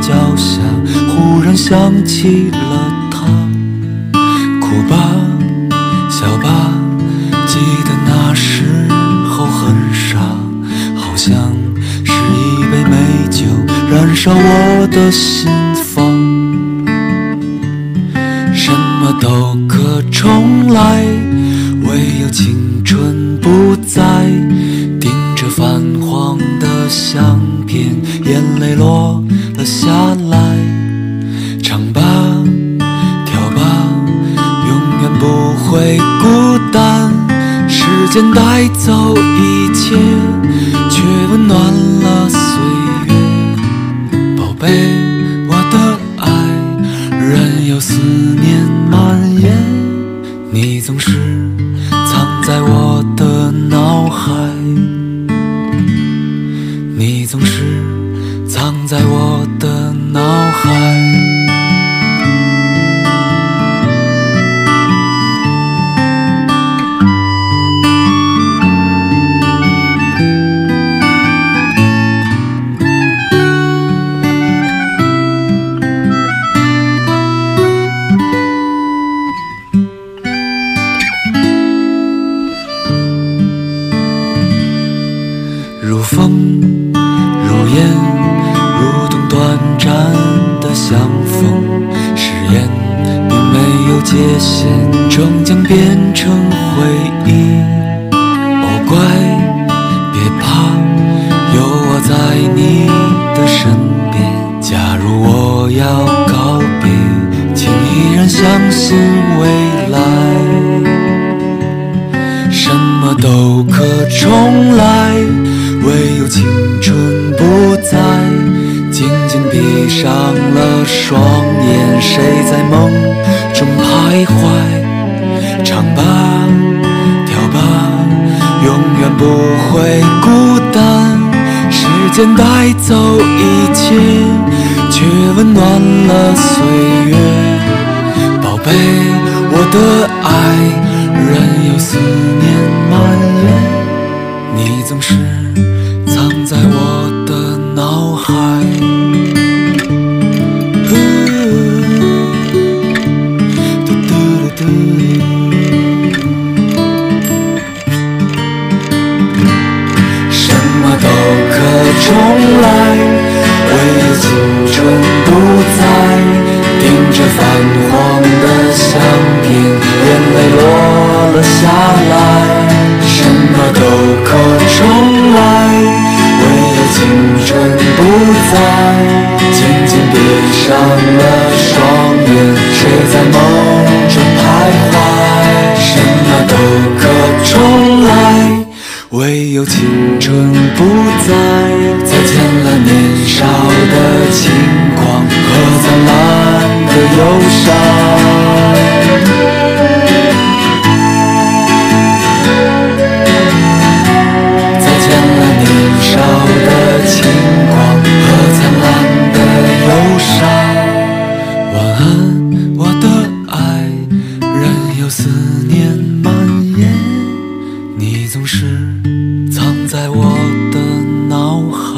脚下忽然想起了他。哭吧，笑吧，记得那时候很傻，好像是一杯美酒燃烧我的心房。什么都可重来，唯有青春不再。了下来。唱吧，跳吧，永远不会孤单。时间带走一切，却温暖了岁月。宝贝，我的爱，任由思念蔓延，你总是藏在我的脑海，你总是在我没有界限，终将变成回忆。哦，乖，别怕，有我在你的身边。假如我要告别，请依然相信未来。什么都可重来，唯有青春不在。静静闭上了双眼，谁在梦徘徊？唱吧，跳吧，永远不会孤单。时间带走一切，却温暖了岁月。宝贝，我的爱。任由思念蔓延，你总是藏在我的脑海。重来，唯有青春不在。盯着泛黄的相片，眼泪落了下来。什么都可重来，唯有青春不在。唯有青春不在。再见了年少你总是藏在我的脑海。